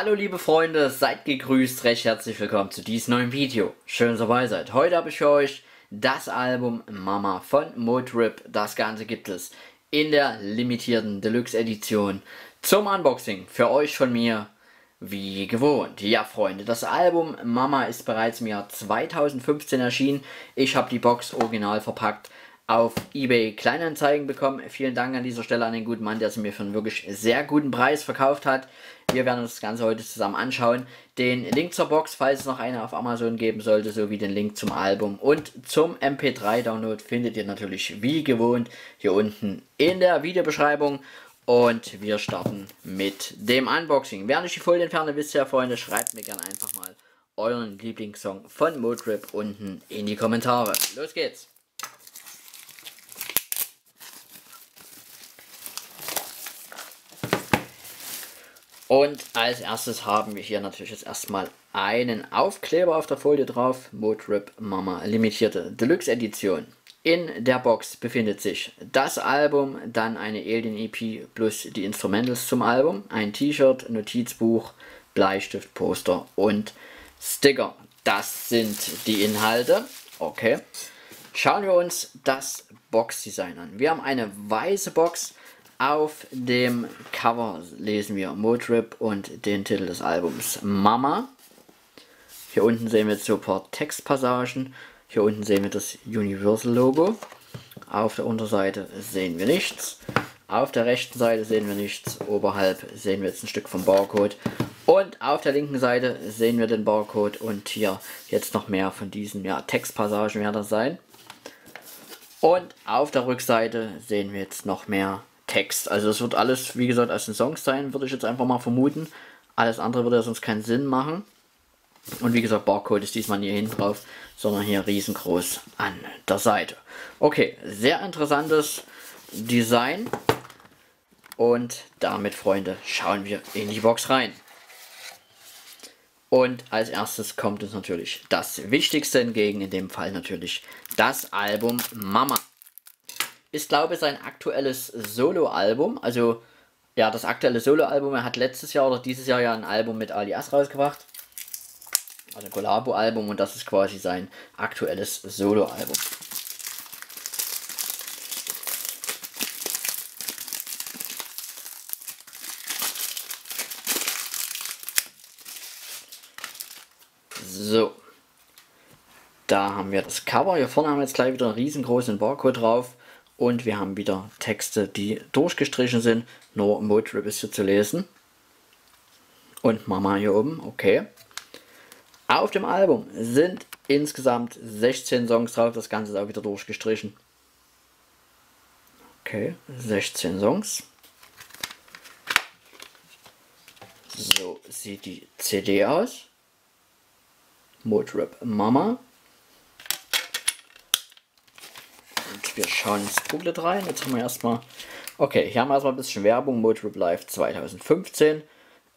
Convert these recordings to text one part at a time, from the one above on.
Hallo liebe Freunde, seid gegrüßt, recht herzlich willkommen zu diesem neuen Video. Schön, dass ihr dabei seid. Heute habe ich für euch das Album Mama von Motrip. Das Ganze gibt es in der limitierten Deluxe Edition zum Unboxing. Für euch von mir wie gewohnt. Ja Freunde, das Album Mama ist bereits im Jahr 2015 erschienen. Ich habe die Box original verpackt auf eBay Kleinanzeigen bekommen. Vielen Dank an dieser Stelle an den guten Mann, der sie mir für einen wirklich sehr guten Preis verkauft hat. Wir werden uns das Ganze heute zusammen anschauen. Den Link zur Box, falls es noch eine auf Amazon geben sollte, sowie den Link zum Album und zum MP3-Download findet ihr natürlich wie gewohnt hier unten in der Videobeschreibung. Und wir starten mit dem Unboxing. Während ich die Folie entferne, wisst ihr ja, Freunde, schreibt mir gerne einfach mal euren Lieblingssong von Motrip unten in die Kommentare. Los geht's! Und als erstes haben wir hier natürlich jetzt erstmal einen Aufkleber auf der Folie drauf. Motrip Mama limitierte Deluxe Edition. In der Box befindet sich das Album, dann eine Alien EP plus die Instrumentals zum Album, ein T-Shirt, Notizbuch, Bleistift, Poster und Sticker. Das sind die Inhalte. Okay. Schauen wir uns das Boxdesign an. Wir haben eine weiße Box auf dem Cover lesen wir Motrip und den Titel des Albums Mama. Hier unten sehen wir jetzt so ein paar Textpassagen. Hier unten sehen wir das Universal Logo. Auf der Unterseite sehen wir nichts. Auf der rechten Seite sehen wir nichts. Oberhalb sehen wir jetzt ein Stück vom Barcode. Und auf der linken Seite sehen wir den Barcode und hier jetzt noch mehr von diesen ja, Textpassagen werden das sein. Und auf der Rückseite sehen wir jetzt noch mehr Text. Also es wird alles, wie gesagt, als ein Song sein, würde ich jetzt einfach mal vermuten. Alles andere würde ja sonst keinen Sinn machen. Und wie gesagt, Barcode ist diesmal nicht hinten drauf, sondern hier riesengroß an der Seite. Okay, sehr interessantes Design. Und damit, Freunde, schauen wir in die Box rein. Und als erstes kommt uns natürlich das Wichtigste entgegen, in dem Fall natürlich das Album Mama ist, glaube ich, sein aktuelles Solo-Album. Also, ja, das aktuelle Solo-Album. Er hat letztes Jahr oder dieses Jahr ja ein Album mit Alias rausgebracht. Also ein Collabo-Album und das ist quasi sein aktuelles Solo-Album. So. Da haben wir das Cover. Hier vorne haben wir jetzt gleich wieder einen riesengroßen Barcode drauf. Und wir haben wieder Texte, die durchgestrichen sind. Nur Motrip ist hier zu lesen. Und Mama hier oben, okay. Auf dem Album sind insgesamt 16 Songs drauf. Das Ganze ist auch wieder durchgestrichen. Okay, 16 Songs. So sieht die CD aus. Motrip Mama. Wir schauen ins Booklet rein. Jetzt haben wir erstmal, okay, hier haben wir erstmal ein bisschen Werbung. Motrip Live 2015.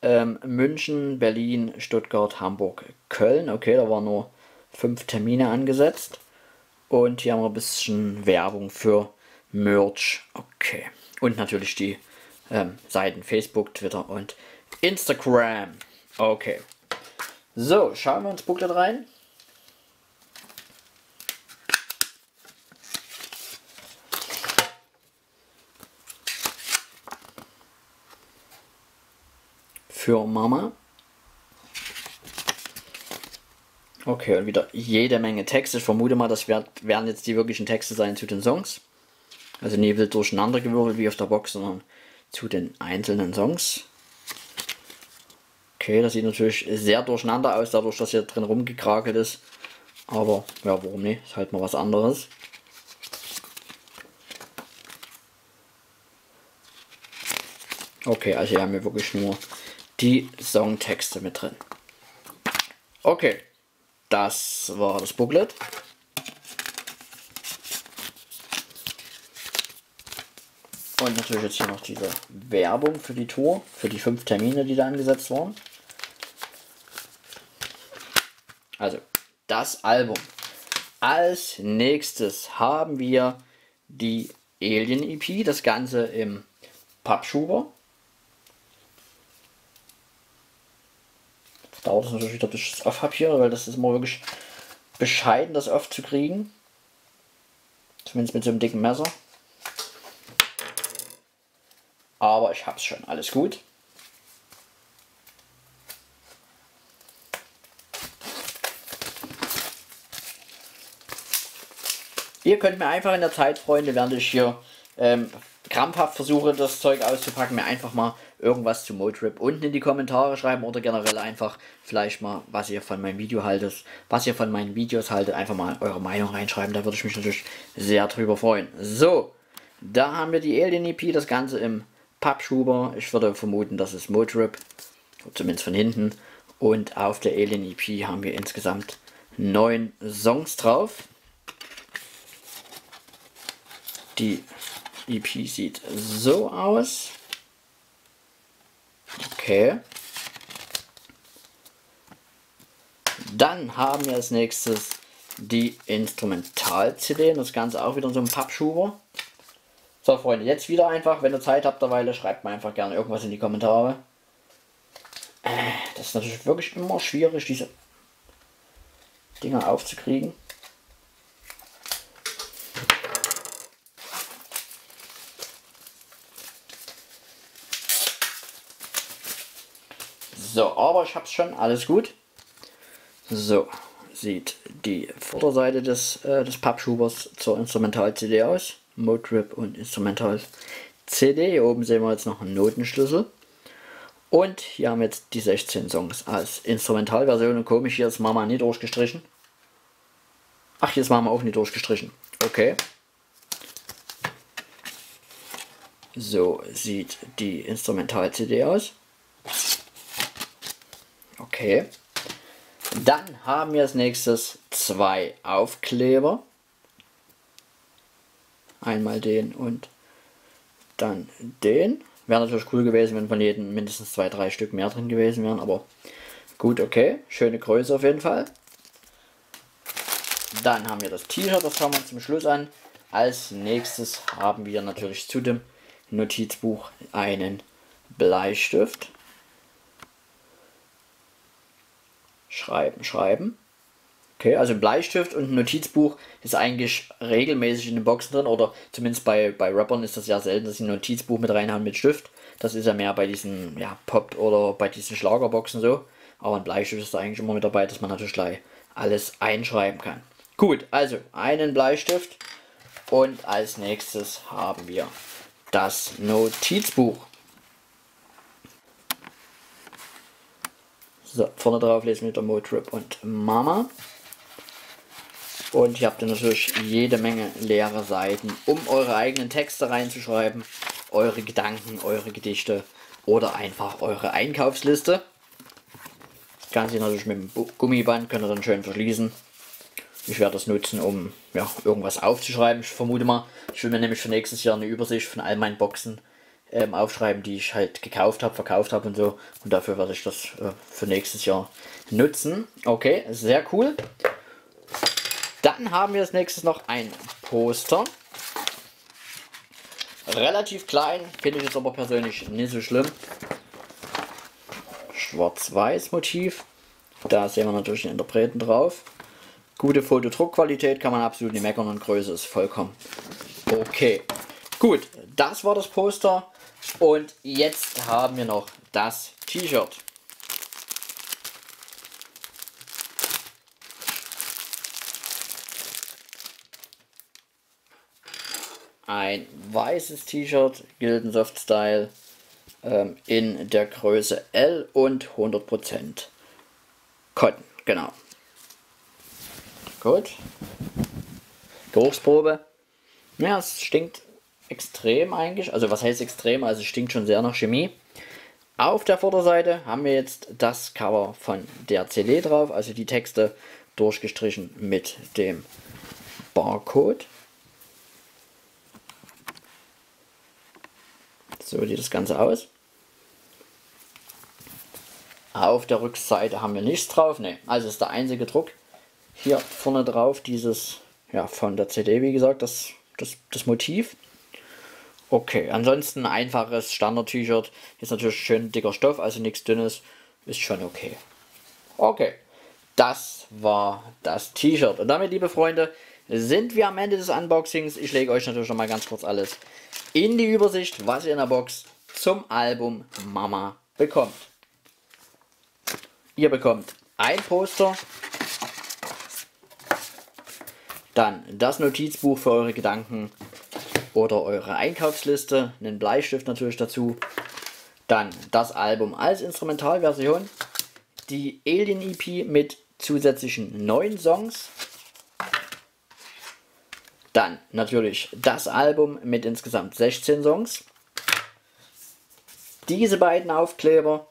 Ähm, München, Berlin, Stuttgart, Hamburg, Köln. Okay, da waren nur fünf Termine angesetzt. Und hier haben wir ein bisschen Werbung für Merch. Okay. Und natürlich die ähm, Seiten Facebook, Twitter und Instagram. Okay. So, schauen wir uns Booklet rein. Für Mama. Okay, und wieder jede Menge Texte. Ich vermute mal, das werden jetzt die wirklichen Texte sein zu den Songs. Also nie durcheinander gewürfelt wie auf der Box, sondern zu den einzelnen Songs. Okay, das sieht natürlich sehr durcheinander aus, dadurch, dass hier drin rumgekrakelt ist. Aber ja, warum nicht? Ist halt mal was anderes. Okay, also hier haben wir wirklich nur die Songtexte mit drin. Okay, das war das Booklet. Und natürlich jetzt hier noch diese Werbung für die Tour, für die fünf Termine, die da angesetzt waren. Also, das Album. Als nächstes haben wir die Alien EP, das Ganze im Pappschuber. Dauert es natürlich wieder, bis ich es auf habe hier, weil das ist immer wirklich bescheiden, das aufzukriegen. Zumindest mit so einem dicken Messer. Aber ich hab's schon, alles gut. Ihr könnt mir einfach in der Zeit, Freunde, während ich hier ähm, krampfhaft versuche, das Zeug auszupacken, mir einfach mal irgendwas zu Motrip unten in die Kommentare schreiben oder generell einfach vielleicht mal, was ihr von meinem Video haltet, was ihr von meinen Videos haltet, einfach mal eure Meinung reinschreiben, da würde ich mich natürlich sehr drüber freuen. So, da haben wir die Alien EP, das Ganze im Pappschuber. Ich würde vermuten, das ist Motrip, zumindest von hinten. Und auf der Alien EP haben wir insgesamt neun Songs drauf. Die EP sieht so aus. Okay. Dann haben wir als nächstes die Instrumental-CD. Das Ganze auch wieder so einem Pappschuber. So, Freunde, jetzt wieder einfach, wenn ihr Zeit habt derweile, schreibt mir einfach gerne irgendwas in die Kommentare. Äh, das ist natürlich wirklich immer schwierig, diese Dinger aufzukriegen. So, aber ich hab's schon, alles gut. So, sieht die Vorderseite des, äh, des Pappschubers zur Instrumental-CD aus. Motrip und Instrumental-CD. Hier oben sehen wir jetzt noch einen Notenschlüssel. Und hier haben wir jetzt die 16 Songs als Instrumentalversion. Und komisch, hier ist Mama nie durchgestrichen. Ach, hier ist Mama auch nicht durchgestrichen. Okay. So sieht die Instrumental-CD aus. Okay. Dann haben wir als nächstes zwei Aufkleber. Einmal den und dann den. Wäre natürlich cool gewesen, wenn von jedem mindestens zwei, drei Stück mehr drin gewesen wären, aber gut, okay. Schöne Größe auf jeden Fall. Dann haben wir das T-Shirt, das schauen wir uns zum Schluss an. Als nächstes haben wir natürlich zu dem Notizbuch einen Bleistift. Schreiben, schreiben. Okay, also Bleistift und ein Notizbuch ist eigentlich regelmäßig in den Boxen drin oder zumindest bei, bei Rappern ist das ja selten, dass sie ein Notizbuch mit reinhauen mit Stift. Das ist ja mehr bei diesen ja, Pop oder bei diesen Schlagerboxen so. Aber ein Bleistift ist da eigentlich immer mit dabei, dass man natürlich gleich alles einschreiben kann. Gut, also einen Bleistift und als nächstes haben wir das Notizbuch. So, vorne drauf lesen wir der Motrip und Mama. Und ihr habt natürlich jede Menge leere Seiten, um eure eigenen Texte reinzuschreiben, eure Gedanken, eure Gedichte oder einfach eure Einkaufsliste. Das Ganze natürlich mit dem Gummiband könnt ihr dann schön verschließen. Ich werde das nutzen, um ja, irgendwas aufzuschreiben. Ich vermute mal, ich will mir nämlich für nächstes Jahr eine Übersicht von all meinen Boxen ähm, aufschreiben, die ich halt gekauft habe, verkauft habe und so. Und dafür werde ich das äh, für nächstes Jahr nutzen. Okay, sehr cool. Dann haben wir als nächstes noch ein Poster. Relativ klein, finde ich jetzt aber persönlich nicht so schlimm. Schwarz-Weiß Motiv. Da sehen wir natürlich den Interpreten drauf. Gute Fotodruckqualität kann man absolut nicht meckern und Größe ist vollkommen okay. Gut, das war das Poster. Und jetzt haben wir noch das T-Shirt. Ein weißes T-Shirt, Gilden Soft Style, ähm, in der Größe L und 100% Cotton, genau. Gut. Geruchsprobe. Ja, es stinkt extrem eigentlich. Also was heißt extrem? Also es stinkt schon sehr nach Chemie. Auf der Vorderseite haben wir jetzt das Cover von der CD drauf, also die Texte durchgestrichen mit dem Barcode. So sieht das Ganze aus. Auf der Rückseite haben wir nichts drauf. Ne, also ist der einzige Druck. Hier vorne drauf dieses, ja, von der CD, wie gesagt, das, das, das Motiv. Okay, ansonsten einfaches Standard-T-Shirt. Ist natürlich schön dicker Stoff, also nichts dünnes. Ist schon okay. Okay, das war das T-Shirt. Und damit, liebe Freunde, sind wir am Ende des Unboxings. Ich lege euch natürlich noch mal ganz kurz alles in die Übersicht, was ihr in der Box zum Album Mama bekommt. Ihr bekommt ein Poster, dann das Notizbuch für eure Gedanken oder eure Einkaufsliste, einen Bleistift natürlich dazu, dann das Album als Instrumentalversion, die Alien EP mit zusätzlichen neun Songs, dann natürlich das Album mit insgesamt 16 Songs, diese beiden Aufkleber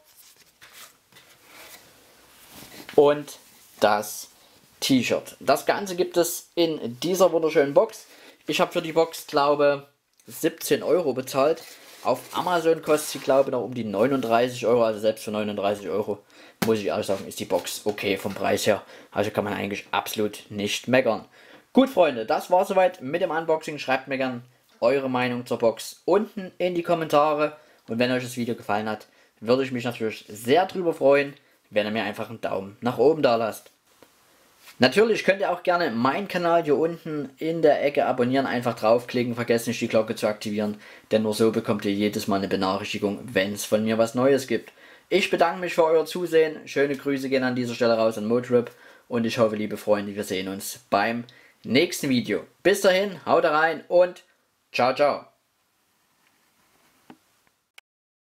und das T-Shirt. Das Ganze gibt es in dieser wunderschönen Box. Ich habe für die Box, glaube 17 Euro bezahlt. Auf Amazon kostet sie, glaube ich, noch um die 39 Euro. Also selbst für 39 Euro, muss ich ehrlich sagen, ist die Box okay vom Preis her. Also kann man eigentlich absolut nicht meckern. Gut, Freunde, das war soweit mit dem Unboxing. Schreibt mir gerne eure Meinung zur Box unten in die Kommentare. Und wenn euch das Video gefallen hat, würde ich mich natürlich sehr drüber freuen, wenn ihr mir einfach einen Daumen nach oben da lasst. Natürlich könnt ihr auch gerne meinen Kanal hier unten in der Ecke abonnieren, einfach draufklicken, vergessen nicht die Glocke zu aktivieren, denn nur so bekommt ihr jedes Mal eine Benachrichtigung, wenn es von mir was Neues gibt. Ich bedanke mich für euer Zusehen, schöne Grüße gehen an dieser Stelle raus an Motrip und ich hoffe, liebe Freunde, wir sehen uns beim nächsten Video. Bis dahin, haut rein und ciao, ciao.